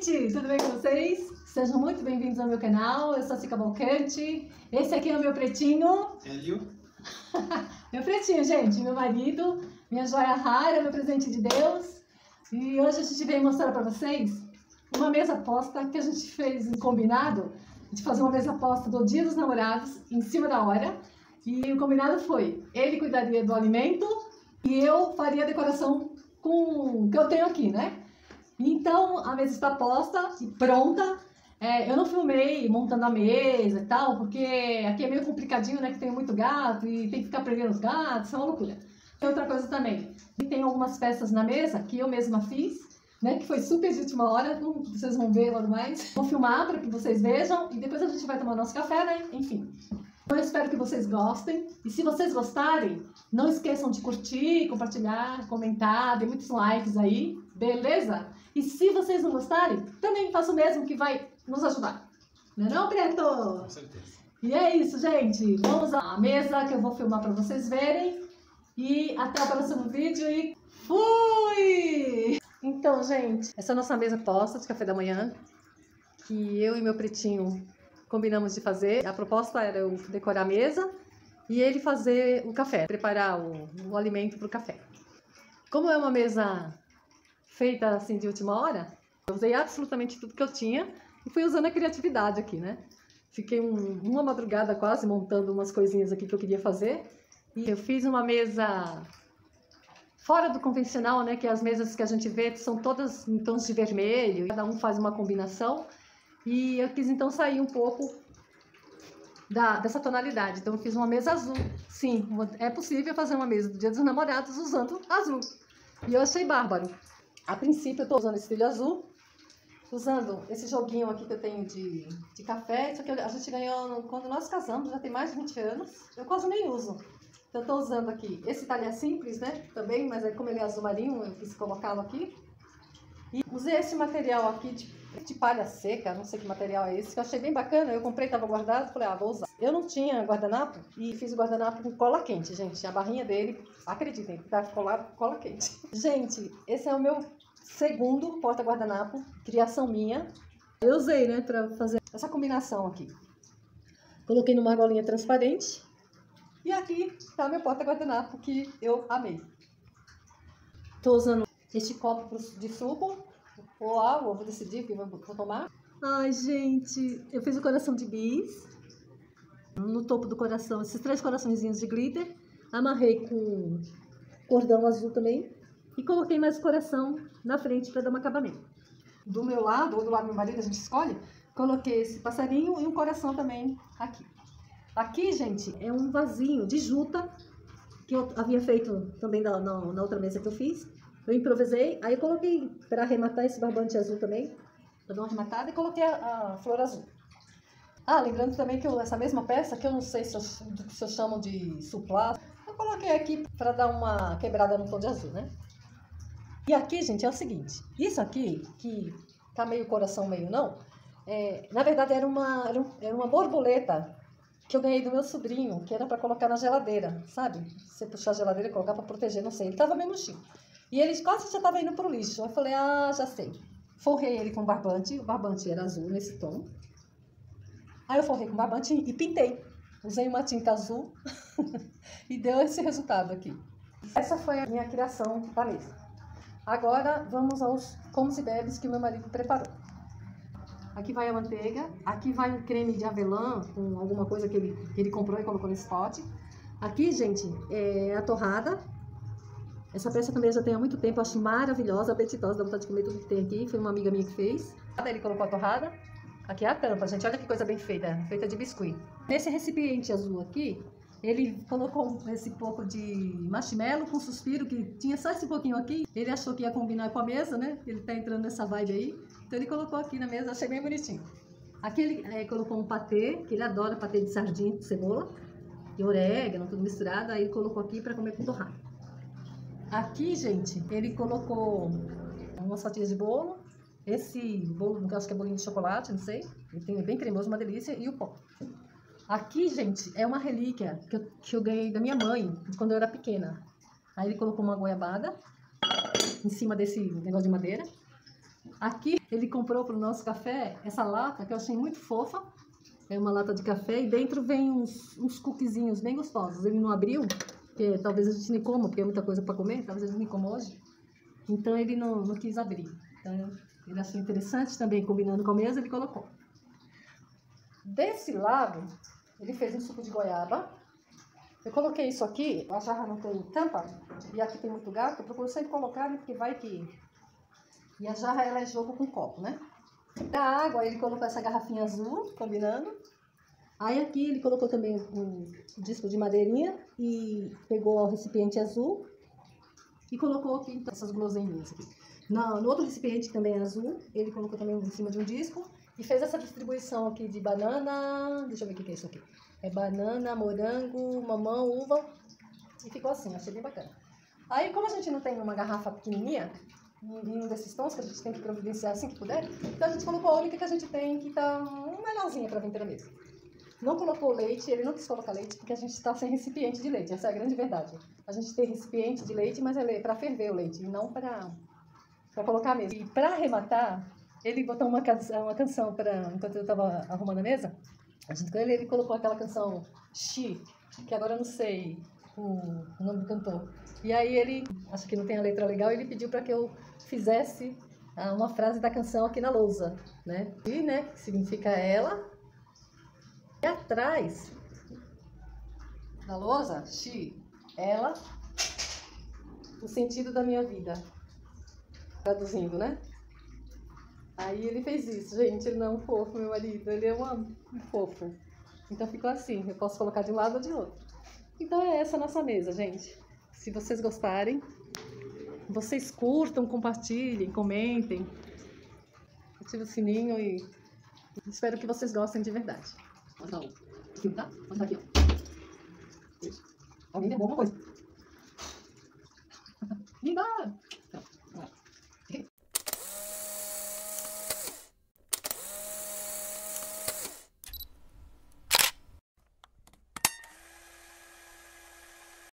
gente! Tudo bem com vocês? Sejam muito bem-vindos ao meu canal. Eu sou a Cica Balcante. Esse aqui é o meu pretinho. Hélio. meu pretinho, gente. Meu marido, minha joia rara, meu presente de Deus. E hoje a gente veio mostrar para vocês uma mesa posta que a gente fez em combinado de fazer uma mesa posta do Dia dos Namorados em cima da hora. E o combinado foi: ele cuidaria do alimento e eu faria a decoração com o que eu tenho aqui, né? Então a mesa está posta e pronta. É, eu não filmei montando a mesa e tal, porque aqui é meio complicadinho, né? Que tem muito gato e tem que ficar prendendo os gatos, é uma loucura. Tem outra coisa também, tem algumas peças na mesa que eu mesma fiz, né? Que foi super de última hora, vocês vão ver logo mais. Vou filmar para que vocês vejam e depois a gente vai tomar nosso café, né? Enfim. Então, eu espero que vocês gostem. E se vocês gostarem, não esqueçam de curtir, compartilhar, comentar, dê muitos likes aí, beleza? E se vocês não gostarem, também faça o mesmo que vai nos ajudar. Não é não, Preto? Com certeza. E é isso, gente. Vamos à mesa que eu vou filmar para vocês verem. E até o próximo vídeo e fui! Então, gente, essa é a nossa mesa posta de café da manhã. Que eu e meu pretinho combinamos de fazer. A proposta era eu decorar a mesa e ele fazer o café, preparar o, o alimento para o café. Como é uma mesa feita assim de última hora, eu usei absolutamente tudo que eu tinha e fui usando a criatividade aqui, né? Fiquei um, uma madrugada quase montando umas coisinhas aqui que eu queria fazer. E eu fiz uma mesa fora do convencional, né? Que as mesas que a gente vê são todas em tons de vermelho, cada um faz uma combinação. E eu quis então sair um pouco da, dessa tonalidade. Então eu fiz uma mesa azul. Sim, é possível fazer uma mesa do Dia dos Namorados usando azul. E eu achei bárbaro. A princípio eu estou usando esse filho azul, usando esse joguinho aqui que eu tenho de, de café. Isso aqui a gente ganhou quando nós casamos, já tem mais de 20 anos. Eu quase nem uso. Então eu estou usando aqui esse talher simples, né? Também, mas é como ele é azul marinho, eu quis colocá-lo aqui. E usei esse material aqui de, de palha seca, não sei que material é esse, que eu achei bem bacana. Eu comprei, estava guardado, falei, ah, vou usar. Eu não tinha guardanapo e fiz o guardanapo com cola quente, gente. A barrinha dele, acreditem, tá colado com cola quente. Gente, esse é o meu segundo porta-guardanapo, criação minha. Eu usei, né, para fazer essa combinação aqui. Coloquei numa argolinha transparente. E aqui tá meu porta-guardanapo que eu amei. Tô usando este copo de suco ou água, vou decidir o que vou tomar. Ai, gente, eu fiz o coração de bis. No topo do coração, esses três coraçõezinhos de glitter. Amarrei com cordão azul também. E coloquei mais o coração na frente para dar um acabamento. Do meu lado, ou do lado do meu marido, a gente escolhe, coloquei esse passarinho e um coração também aqui. Aqui, gente, é um vasinho de juta que eu havia feito também na, na, na outra mesa que eu fiz. Eu improvisei, aí eu coloquei para arrematar esse barbante azul também, para dar uma arrematada, e coloquei a, a, flor azul. Ah, lembrando também que eu, essa mesma peça, que eu não sei se eu, se eu chamo de suplá, eu coloquei aqui para dar uma quebrada no tom de azul, né? E aqui, gente, é o seguinte, isso aqui, que tá meio coração, meio não, é, na verdade era uma, era, um, era uma borboleta que eu ganhei do meu sobrinho, que era para colocar na geladeira, sabe? Você puxar a geladeira e colocar para proteger, não sei, ele tava meio murchinho. E ele quase já estava indo para o lixo. Eu falei, ah, já sei. Forrei ele com barbante, o barbante era azul nesse tom. Aí eu forrei com barbante e pintei. Usei uma tinta azul e deu esse resultado aqui. Essa foi a minha criação paleta. Agora vamos aos comes e bebes que o meu marido preparou. Aqui vai a manteiga, aqui vai um creme de avelã com alguma coisa que ele, que ele comprou e colocou nesse pote. Aqui, gente, é a torrada, essa peça também já tenho há muito tempo, acho maravilhosa, apetitosa, dá vontade de comer tudo que tem aqui. Foi uma amiga minha que fez. Ele colocou a torrada. Aqui é a tampa, gente. Olha que coisa bem feita, feita de biscuit. Nesse recipiente azul aqui, ele colocou esse pouco de marshmallow com suspiro, que tinha só esse pouquinho aqui. Ele achou que ia combinar com a mesa, né? Ele tá entrando nessa vibe aí. Então ele colocou aqui na mesa, achei bem bonitinho. Aqui ele é, colocou um patê, que ele adora patê de sardinha cebola. E orégano, tudo misturado. Aí ele colocou aqui para comer com torrada. Aqui, gente, ele colocou umas fatias de bolo. Esse bolo, acho que é bolinho de chocolate, não sei. Ele tem é bem cremoso, uma delícia. E o pó. Aqui, gente, é uma relíquia que eu, que eu ganhei da minha mãe, quando eu era pequena. Aí ele colocou uma goiabada em cima desse negócio de madeira. Aqui ele comprou para o nosso café essa lata que eu achei muito fofa. É uma lata de café e dentro vem uns, uns cookiezinhos bem gostosos. Ele não abriu, porque talvez a gente nem coma, porque é muita coisa para comer, talvez a gente nem coma hoje. Então ele não, não quis abrir. Então ele achou interessante também, combinando com a mesa, ele colocou. Desse lado, ele fez um suco de goiaba. Eu coloquei isso aqui, a jarra não tem tampa, e aqui tem muito gato, eu procuro sempre colocar, né, porque vai que... E a jarra, ela é jogo com copo, né? Da água, ele colocou essa garrafinha azul, combinando. Aí aqui ele colocou também um disco de madeirinha e pegou o recipiente azul e colocou aqui então, essas guloseiminhas aqui. No, no outro recipiente também azul, ele colocou também em cima de um disco e fez essa distribuição aqui de banana. Deixa eu ver o que é isso aqui. É banana, morango, mamão, uva. E ficou assim, achei bem bacana. Aí, como a gente não tem uma garrafa pequenininha, nenhum desses tons que a gente tem que providenciar assim que puder, então a gente colocou a única que a gente tem que tá melhorzinha para para a mesa. Não colocou leite, ele não quis colocar leite porque a gente está sem recipiente de leite, essa é a grande verdade. A gente tem recipiente de leite, mas é para ferver o leite, e não para colocar mesmo. E para arrematar, ele botou uma canção, uma canção para enquanto eu estava arrumando a mesa. Junto com ele, ele colocou aquela canção Xi, que agora eu não sei o nome do cantor. E aí ele, acho que não tem a letra legal, ele pediu para que eu fizesse ah, uma frase da canção aqui na lousa, né? E, né, que significa ela. E atrás da lousa, Xi, ela, o sentido da minha vida. Traduzindo, né? Aí ele fez isso, gente. Ele não é um fofo, meu marido. Ele é um, fofo. Então ficou assim. Eu posso colocar de um lado ou de outro. Então é essa a nossa mesa, gente. Se vocês gostarem, vocês curtam, compartilhem, comentem. Ative o sininho e espero que vocês gostem de verdade. Mostra um. Aqui, tá? Mostra aqui, ó. Alguém derrubou alguma coisa? Linda!